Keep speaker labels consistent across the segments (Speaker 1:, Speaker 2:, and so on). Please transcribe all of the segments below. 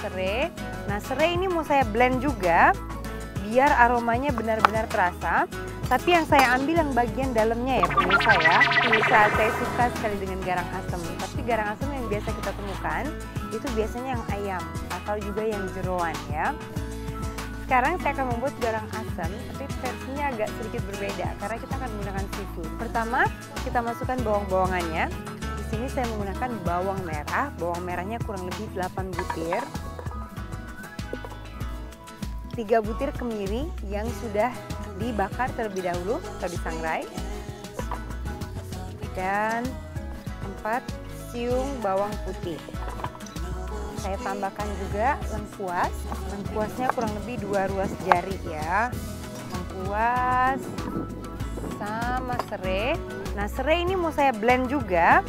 Speaker 1: serai. Nah, serai ini mau saya blend juga biar aromanya benar-benar terasa. Tapi yang saya ambil yang bagian dalamnya ya pemirsa ya. Pemirsa saya suka sekali dengan garang asam. Tapi garang asam yang biasa kita temukan itu biasanya yang ayam atau juga yang jeroan ya. Sekarang saya akan membuat garang asam, tapi versinya agak sedikit berbeda karena kita akan menggunakan seafood. Pertama, kita masukkan bawang-bawangannya. Di sini saya menggunakan bawang merah. Bawang merahnya kurang lebih 8 butir. 3 butir kemiri yang sudah dibakar terlebih dahulu atau disangrai. Dan 4 siung bawang putih saya tambahkan juga lengkuas. Lengkuasnya kurang lebih dua ruas jari ya. Lengkuas sama serai. Nah serai ini mau saya blend juga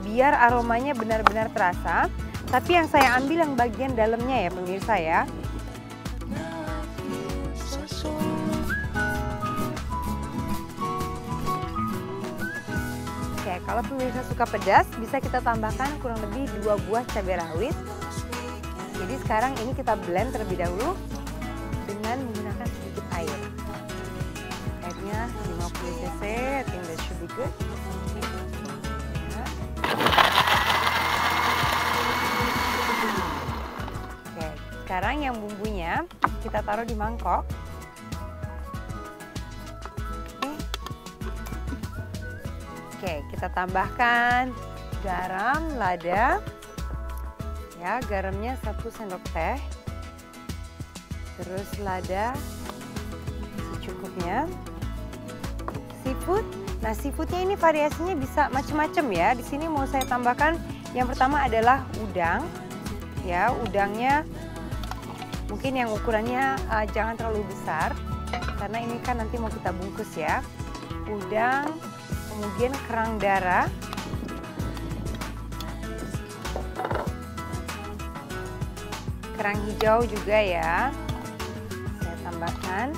Speaker 1: biar aromanya benar-benar terasa. Tapi yang saya ambil yang bagian dalamnya ya pemirsa ya. Kalau pemirsa suka pedas, bisa kita tambahkan kurang lebih dua buah cabai rawit jadi sekarang ini kita blend terlebih dahulu dengan menggunakan sedikit air. Airnya 50 cc, I think that should be good. Oke, sekarang yang bumbunya kita taruh di mangkok. Kita tambahkan garam, lada, ya garamnya satu sendok teh. Terus lada secukupnya. Seafood. Nah seafoodnya ini variasinya bisa macam-macam ya. Di sini mau saya tambahkan yang pertama adalah udang. Ya udangnya mungkin yang ukurannya uh, jangan terlalu besar. Karena ini kan nanti mau kita bungkus ya. Udang kemudian kerang darah kerang hijau juga ya. Saya tambahkan.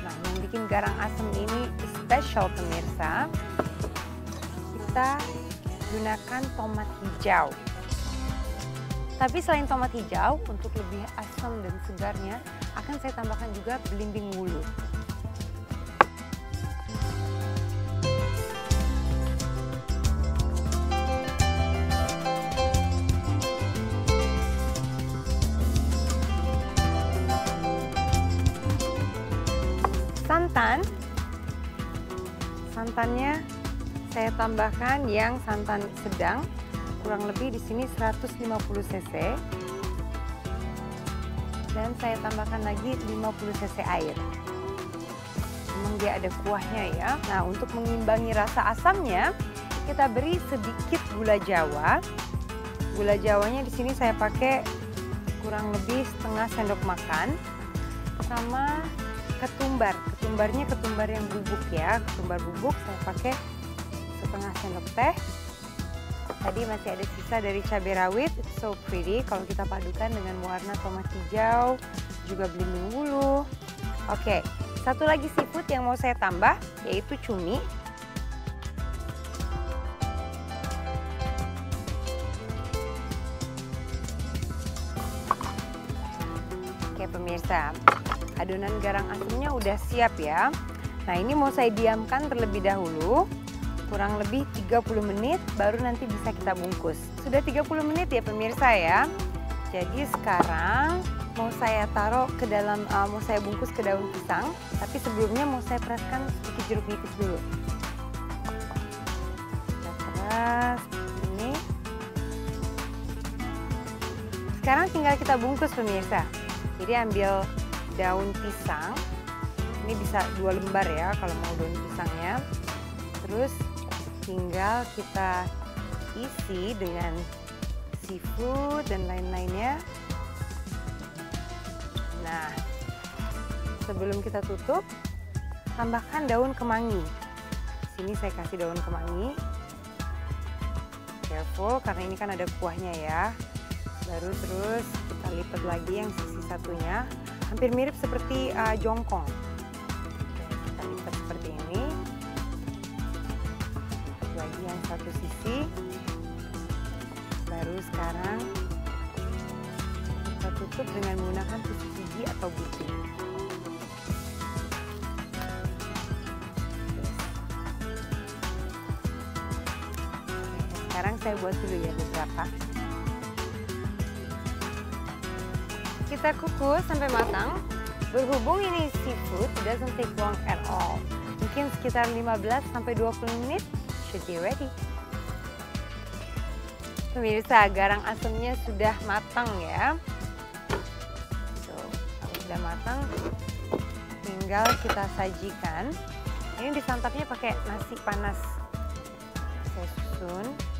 Speaker 1: Nah, yang bikin garang asam ini special pemirsa. Kita gunakan tomat hijau. Tapi selain tomat hijau, untuk lebih asam dan segarnya, akan saya tambahkan juga belimbing wulu. Santan. Santannya saya tambahkan yang santan sedang, kurang lebih di sini 150 cc. Dan saya tambahkan lagi 50 cc air. Memang dia ada kuahnya ya. Nah, untuk mengimbangi rasa asamnya, kita beri sedikit gula Jawa. Gula Jawanya di sini saya pakai kurang lebih setengah sendok makan sama ketumbar. Ketumbarnya ketumbar yang bubuk ya. Ketumbar bubuk saya pakai setengah sendok teh. Tadi masih ada sisa dari cabai rawit. It's so pretty kalau kita padukan dengan warna tomat hijau, juga belimbing bulu. Oke, satu lagi seafood yang mau saya tambah yaitu cumi. Oke pemirsa, adonan garang asamnya udah siap ya. Nah ini mau saya diamkan terlebih dahulu, kurang lebih 30 menit baru nanti bisa kita bungkus. Sudah 30 menit ya pemirsa ya. Jadi sekarang mau saya taruh ke dalam, uh, mau saya bungkus ke daun pisang. Tapi sebelumnya mau saya peraskan sedikit jeruk nipis dulu. Kita peras ini. Sekarang tinggal kita bungkus pemirsa. Jadi ambil daun pisang. Ini bisa dua lembar ya kalau mau daun pisangnya. Terus tinggal kita isi dengan seafood dan lain-lainnya. Nah, sebelum kita tutup, tambahkan daun kemangi. Sini saya kasih daun kemangi. Careful karena ini kan ada kuahnya ya. Baru terus kita lipat lagi yang sisi satunya. Hampir mirip seperti uh, jongkong. Kita lipat seperti ini. Lagi yang satu sisi. Baru sekarang kita tutup dengan menggunakan tusuk gigi atau gunting. Sekarang saya buat dulu ya beberapa. Kita kukus sampai matang. Berhubung ini seafood, doesn't take long at all. Mungkin sekitar 15 sampai 20 menit should be ready. Pemirsa, garang asemnya sudah matang ya. So, sudah matang, tinggal kita sajikan. Ini disantapnya pakai nasi panas. Saya susun.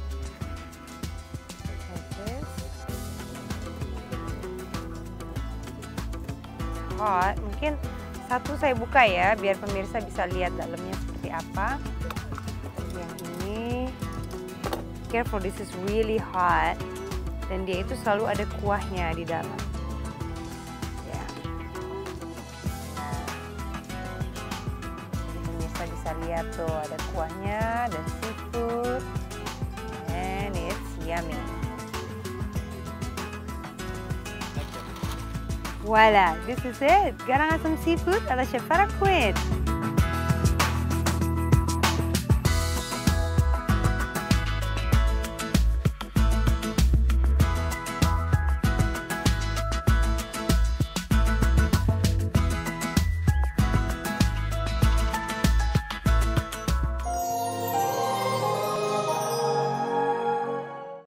Speaker 1: Hot, mungkin satu saya buka ya biar pemirsa bisa lihat dalamnya seperti apa. Yang ini, careful this is really hot dan dia itu selalu ada kuahnya di dalam. Ya. Nah, pemirsa bisa lihat tuh ada kuahnya dan seafood and it's yummy. Voila, this is it. Garang asam seafood ala Chef Farah Queen.